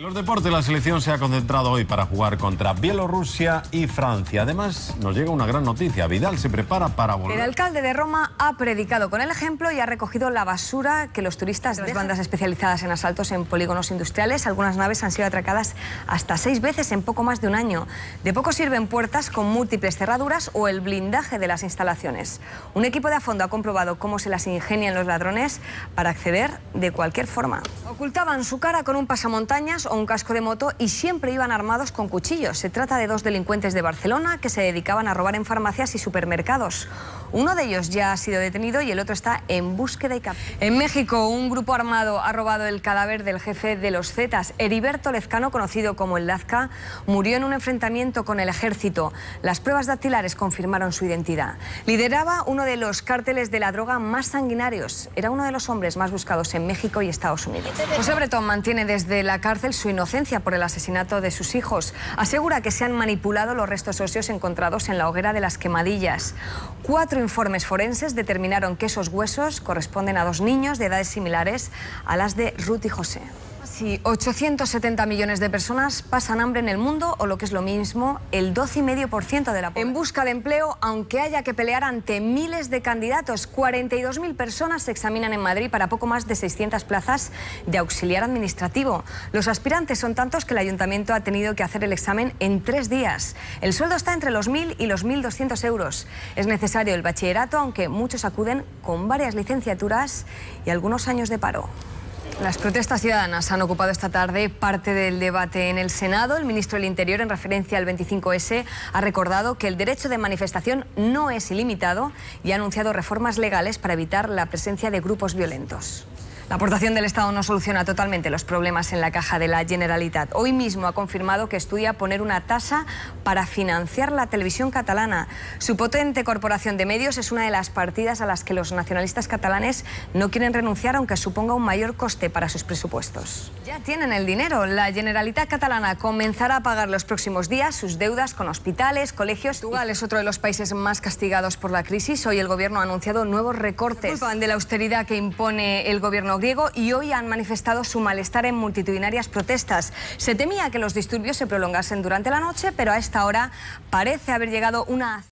En los deportes la selección se ha concentrado hoy para jugar contra Bielorrusia y Francia. Además, nos llega una gran noticia. Vidal se prepara para volver. El alcalde de Roma ha predicado con el ejemplo y ha recogido la basura que los turistas de las bandas especializadas en asaltos en polígonos industriales. Algunas naves han sido atracadas hasta seis veces en poco más de un año. De poco sirven puertas con múltiples cerraduras o el blindaje de las instalaciones. Un equipo de a fondo ha comprobado cómo se las ingenian los ladrones para acceder de cualquier forma. Ocultaban su cara con un pasamontañas un casco de moto y siempre iban armados con cuchillos. Se trata de dos delincuentes de Barcelona que se dedicaban a robar en farmacias y supermercados. Uno de ellos ya ha sido detenido y el otro está en búsqueda y captura. En México, un grupo armado ha robado el cadáver del jefe de los Zetas. Heriberto Lezcano, conocido como el Lazca, murió en un enfrentamiento con el ejército. Las pruebas dactilares confirmaron su identidad. Lideraba uno de los cárteles de la droga más sanguinarios. Era uno de los hombres más buscados en México y Estados Unidos. José Bretón mantiene desde la cárcel su inocencia por el asesinato de sus hijos. Asegura que se han manipulado los restos óseos encontrados en la hoguera de las quemadillas. Cuatro informes forenses determinaron que esos huesos corresponden a dos niños de edades similares a las de Ruth y José. Si 870 millones de personas pasan hambre en el mundo, o lo que es lo mismo, el 12,5% de la población. En busca de empleo, aunque haya que pelear ante miles de candidatos, 42.000 personas se examinan en Madrid para poco más de 600 plazas de auxiliar administrativo. Los aspirantes son tantos que el ayuntamiento ha tenido que hacer el examen en tres días. El sueldo está entre los 1.000 y los 1.200 euros. Es necesario el bachillerato, aunque muchos acuden con varias licenciaturas y algunos años de paro. Las protestas ciudadanas han ocupado esta tarde parte del debate en el Senado. El ministro del Interior, en referencia al 25S, ha recordado que el derecho de manifestación no es ilimitado y ha anunciado reformas legales para evitar la presencia de grupos violentos. La aportación del Estado no soluciona totalmente los problemas en la caja de la Generalitat. Hoy mismo ha confirmado que estudia poner una tasa para financiar la televisión catalana. Su potente corporación de medios es una de las partidas a las que los nacionalistas catalanes no quieren renunciar, aunque suponga un mayor coste para sus presupuestos. Ya tienen el dinero. La Generalitat catalana comenzará a pagar los próximos días sus deudas con hospitales, colegios. Portugal es otro de los países más castigados por la crisis. Hoy el gobierno ha anunciado nuevos recortes. Culpan de la austeridad que impone el gobierno griego y hoy han manifestado su malestar en multitudinarias protestas. Se temía que los disturbios se prolongasen durante la noche, pero a esta hora parece haber llegado una